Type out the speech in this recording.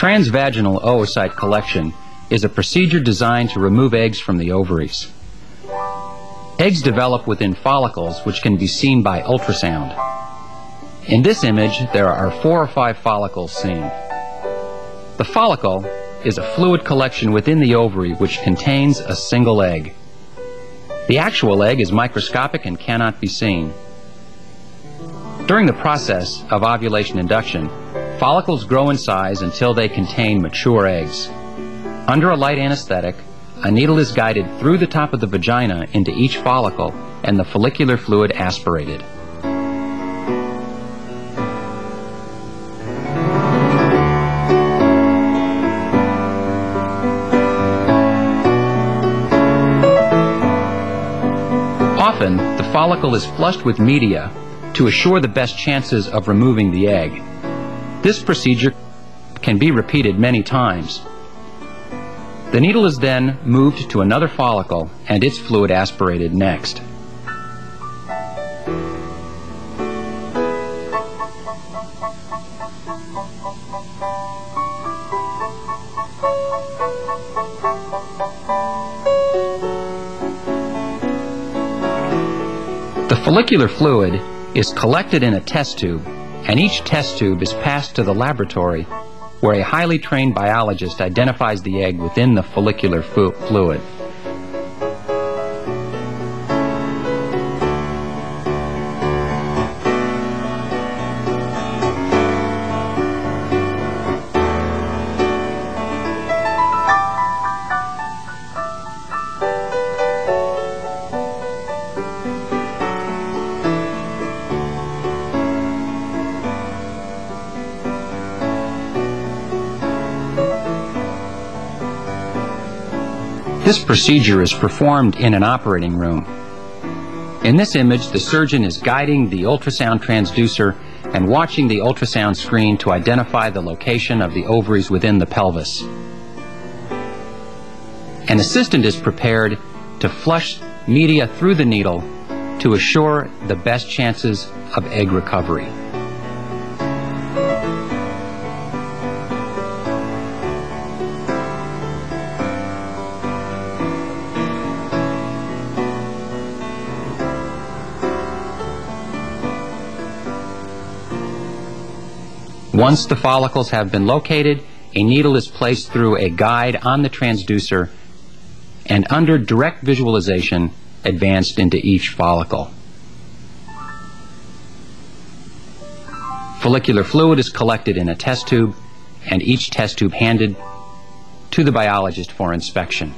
Transvaginal oocyte collection is a procedure designed to remove eggs from the ovaries. Eggs develop within follicles which can be seen by ultrasound. In this image, there are four or five follicles seen. The follicle is a fluid collection within the ovary which contains a single egg. The actual egg is microscopic and cannot be seen. During the process of ovulation induction, follicles grow in size until they contain mature eggs. Under a light anesthetic, a needle is guided through the top of the vagina into each follicle and the follicular fluid aspirated. Often, the follicle is flushed with media to assure the best chances of removing the egg. This procedure can be repeated many times. The needle is then moved to another follicle and its fluid aspirated next. The follicular fluid is collected in a test tube, and each test tube is passed to the laboratory where a highly trained biologist identifies the egg within the follicular fluid. This procedure is performed in an operating room. In this image, the surgeon is guiding the ultrasound transducer and watching the ultrasound screen to identify the location of the ovaries within the pelvis. An assistant is prepared to flush media through the needle to assure the best chances of egg recovery. Once the follicles have been located, a needle is placed through a guide on the transducer and under direct visualization advanced into each follicle. Follicular fluid is collected in a test tube and each test tube handed to the biologist for inspection.